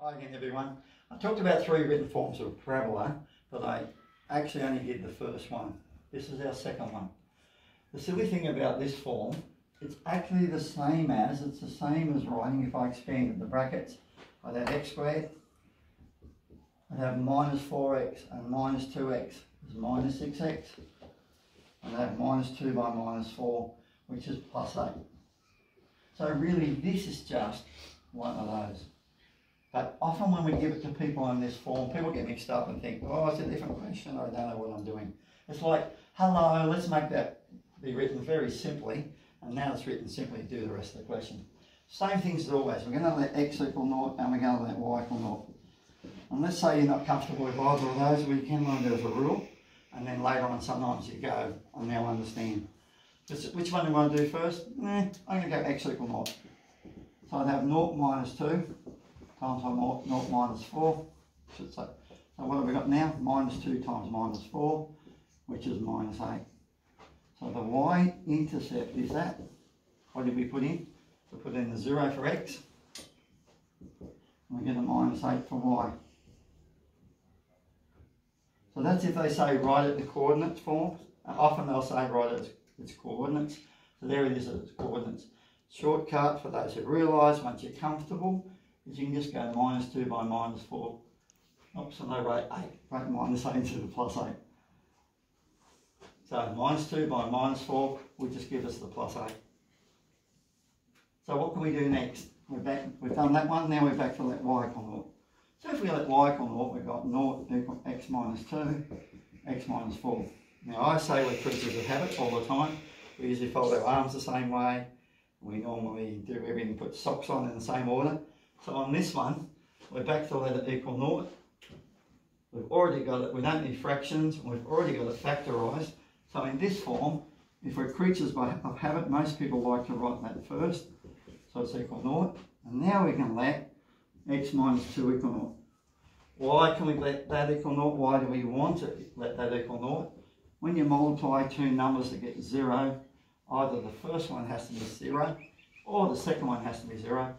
Hi again everyone. I talked about three written forms of parabola, but I actually only did the first one. This is our second one. The silly thing about this form, it's actually the same as, it's the same as writing if I expanded the brackets. I'd have x squared, I'd have minus 4x and minus 2x is minus 6x. I'd have minus 2 by minus 4, which is plus 8. So really this is just one of those. But often when we give it to people in this form, people get mixed up and think, oh, it's a different question, I don't know what I'm doing. It's like, hello, let's make that be written very simply, and now it's written simply, do the rest of the question. Same things as always, we're going to let x equal naught, and we're going to let y equal naught. And let's say you're not comfortable with either of those, we can learn it as a rule, and then later on sometimes you go, I now understand. Which one do I want to do first? I'm going to go x equal naught. So I'd have naught minus 2 times by naught, minus 4, should say. So what have we got now? Minus 2 times minus 4, which is minus 8. So the y-intercept is that. What did we put in? We put in the 0 for x. And we get a minus 8 for y. So that's if they say write it the coordinates form. Uh, often they'll say write it its coordinates. So there it is its coordinates. Shortcut for those who realise once you're comfortable is you can just go minus 2 by minus 4. Oops, they write 8. Write minus 8 into the plus 8. So minus 2 by minus 4 will just give us the plus 8. So what can we do next? We're back, we've done that one, now we're back to let y equal. So if we let y equal we've got naught equal x minus 2, x minus 4. Now I say we're creatures of habit all the time. We usually fold our arms the same way. We normally do everything, put socks on in the same order. So on this one, we're back to let it equal naught. We've already got it, we don't need fractions, we've already got it factorised. So in this form, if we're creatures by, of habit, most people like to write that first. So it's equal naught. And now we can let x minus 2 equal naught. Why can we let that equal naught? Why do we want to let that equal naught? When you multiply two numbers that get zero, either the first one has to be zero or the second one has to be zero.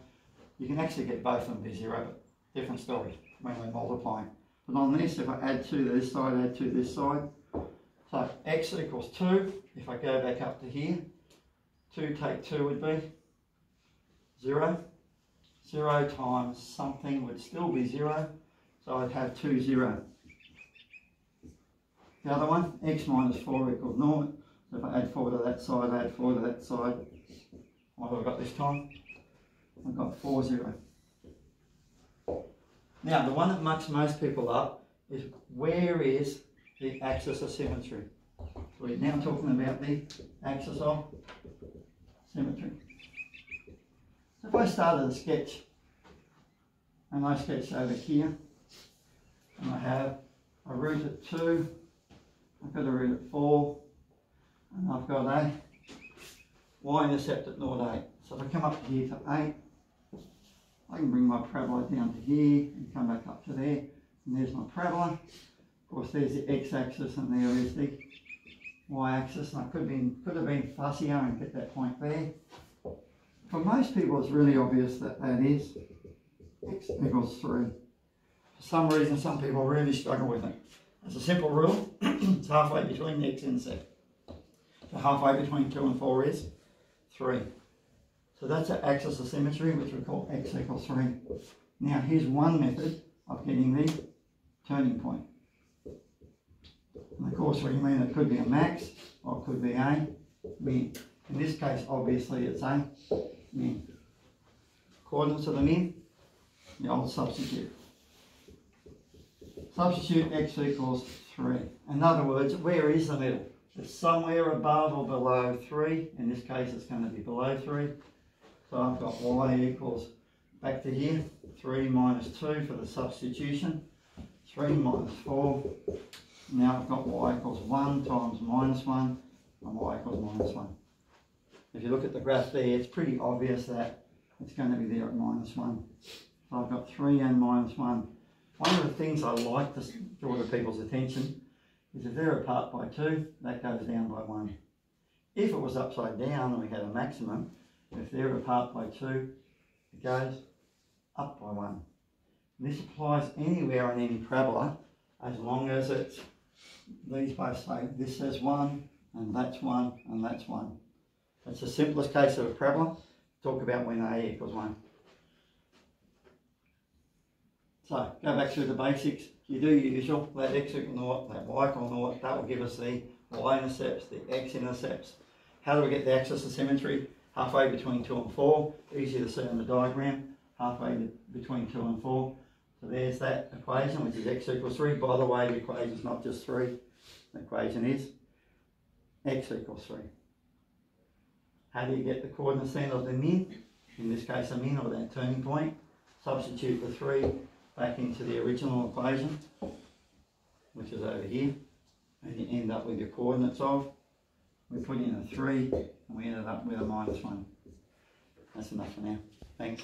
You can actually get both of them to zero, different story when we're multiplying. But on this, if I add 2 to this side, add 2 to this side, so x equals 2. If I go back up to here, 2 take 2 would be 0. 0 times something would still be 0. So I'd have 2, 0. The other one, x minus 4 equals 0. So if I add 4 to that side, add 4 to that side, what have I got this time? I've got 4, 0. Now, the one that mucks most people up is where is the axis of symmetry? So we're now talking about the axis of symmetry. So if I started a sketch, and I sketch over here, and I have a root at 2, I've got a root at 4, and I've got a y-intercept at 0 8. So if I come up here to 8, I can bring my parabola down to here and come back up to there. And there's my parabola. Of course, there's the x-axis and there is the y-axis. And I could have, been, could have been fussier and get that point there. For most people, it's really obvious that that is x equals 3. For some reason, some people really struggle with it. As a simple rule, it's halfway between the x-intercept. So halfway between 2 and 4 is 3. So that's our axis of symmetry, which we call x equals 3. Now here's one method of getting the turning point. And of course we mean it could be a max or it could be a min. In this case, obviously it's a min. Coordinates of the min, the old substitute. Substitute x equals 3. In other words, where is the middle? It's somewhere above or below 3. In this case, it's going to be below 3. So I've got y equals, back to here, 3 minus 2 for the substitution. 3 minus 4. Now I've got y equals 1 times minus 1, and y equals minus 1. If you look at the graph there, it's pretty obvious that it's going to be there at minus 1. So I've got 3 and minus 1. One of the things I like to draw to people's attention is if they're apart by 2, that goes down by 1. If it was upside down and we had a maximum, if they're apart by 2, it goes up by 1. And this applies anywhere on any parabola as long as it's, these both say this says one and that's one and that's one. That's the simplest case of a parabola. Talk about when A equals one. So go back through the basics. You do your usual, that x equal naught, that y equal naught. That will give us the y-intercepts, the x-intercepts. How do we get the axis of symmetry? Halfway between 2 and 4. Easy to see on the diagram. Halfway between 2 and 4. So there's that equation, which is x equals 3. By the way, the equation is not just 3. The equation is x equals 3. How do you get the coordinates then of the min? In this case, a min or that turning point. Substitute the 3 back into the original equation, which is over here, and you end up with your coordinates of. We put in a 3 and we ended up with a minus 1. That's enough for now. Thanks.